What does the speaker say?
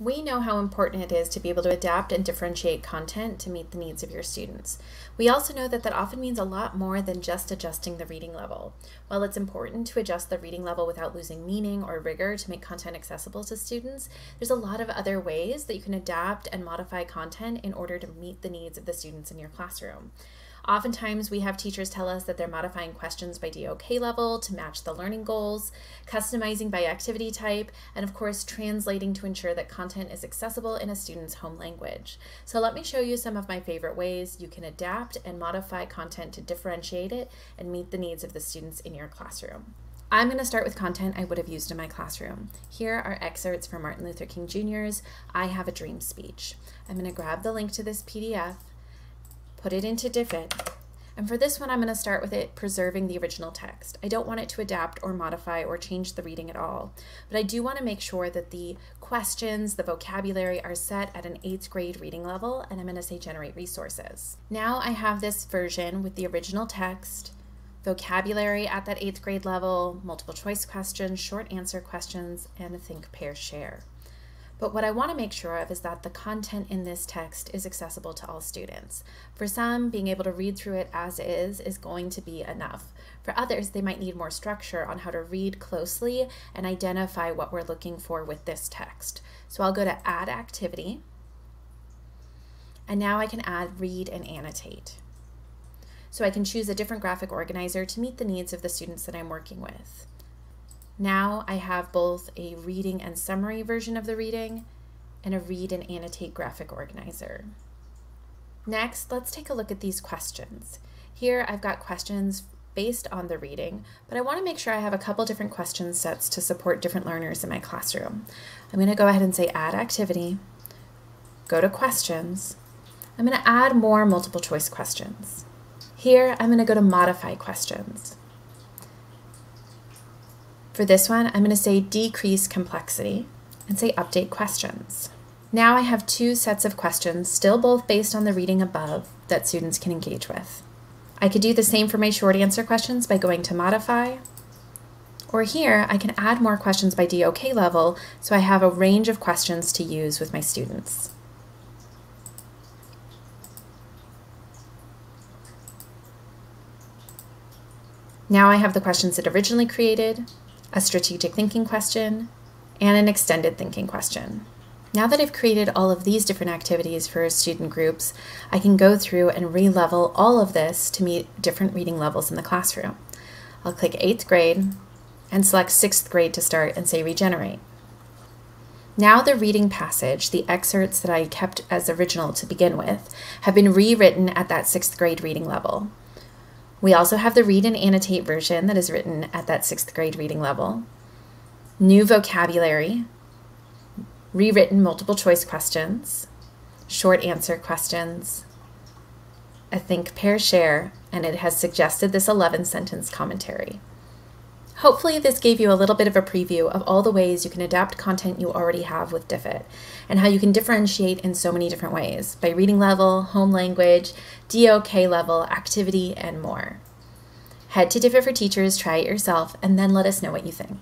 We know how important it is to be able to adapt and differentiate content to meet the needs of your students. We also know that that often means a lot more than just adjusting the reading level. While it's important to adjust the reading level without losing meaning or rigor to make content accessible to students, there's a lot of other ways that you can adapt and modify content in order to meet the needs of the students in your classroom. Oftentimes, we have teachers tell us that they're modifying questions by DOK level to match the learning goals, customizing by activity type, and of course, translating to ensure that content is accessible in a student's home language. So let me show you some of my favorite ways you can adapt and modify content to differentiate it and meet the needs of the students in your classroom. I'm going to start with content I would have used in my classroom. Here are excerpts from Martin Luther King Jr.'s I Have a Dream speech. I'm going to grab the link to this PDF put it into Diffit. And for this one, I'm going to start with it preserving the original text. I don't want it to adapt or modify or change the reading at all, but I do want to make sure that the questions, the vocabulary are set at an eighth grade reading level, and I'm going to say generate resources. Now I have this version with the original text, vocabulary at that eighth grade level, multiple choice questions, short answer questions, and a think, pair, share. But what I want to make sure of is that the content in this text is accessible to all students. For some, being able to read through it as is is going to be enough. For others, they might need more structure on how to read closely and identify what we're looking for with this text. So I'll go to Add Activity, and now I can add Read and Annotate. So I can choose a different graphic organizer to meet the needs of the students that I'm working with. Now I have both a reading and summary version of the reading and a read and annotate graphic organizer. Next, let's take a look at these questions. Here I've got questions based on the reading, but I want to make sure I have a couple different question sets to support different learners in my classroom. I'm going to go ahead and say add activity, go to questions. I'm going to add more multiple choice questions. Here I'm going to go to modify questions. For this one, I'm going to say decrease complexity and say update questions. Now I have two sets of questions, still both based on the reading above, that students can engage with. I could do the same for my short answer questions by going to modify, or here I can add more questions by DOK level so I have a range of questions to use with my students. Now I have the questions that originally created, a strategic thinking question, and an extended thinking question. Now that I've created all of these different activities for student groups, I can go through and re-level all of this to meet different reading levels in the classroom. I'll click 8th grade and select 6th grade to start and say regenerate. Now the reading passage, the excerpts that I kept as original to begin with, have been rewritten at that 6th grade reading level. We also have the read and annotate version that is written at that sixth grade reading level. New vocabulary, rewritten multiple choice questions, short answer questions, a think, pair, share, and it has suggested this 11 sentence commentary. Hopefully this gave you a little bit of a preview of all the ways you can adapt content you already have with Diffit and how you can differentiate in so many different ways by reading level, home language, DOK level, activity, and more. Head to Diffit for Teachers, try it yourself, and then let us know what you think.